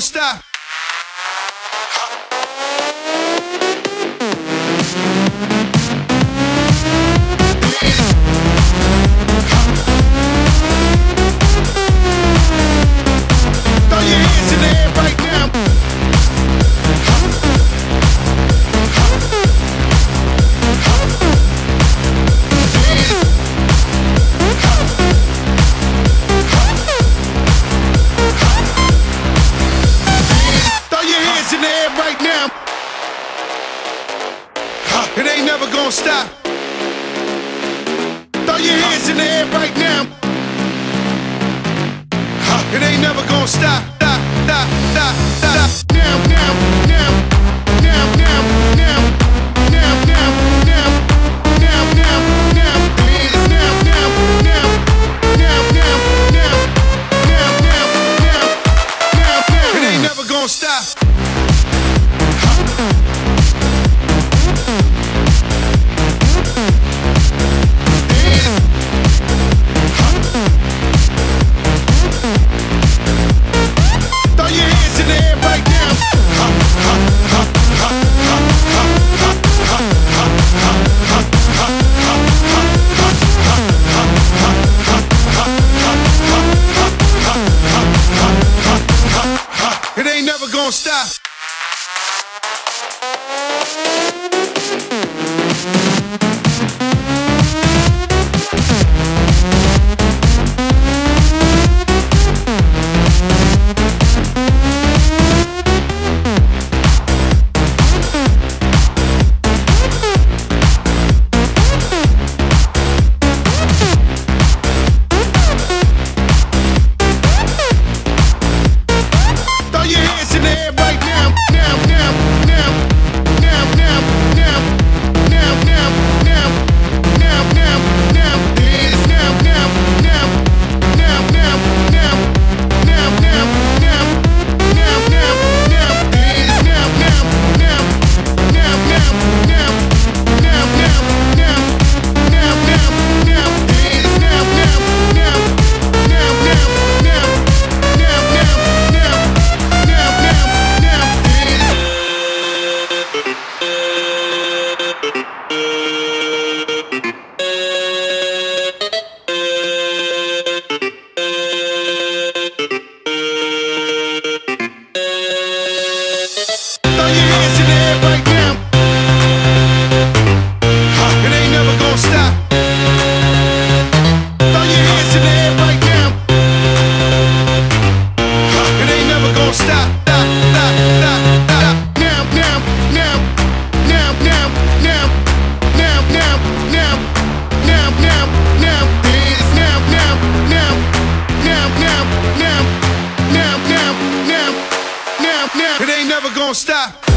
stop. in the air right now. Huh. It ain't never gonna stop. It ain't never gonna stop. gon' stop. Yeah. never gonna stop.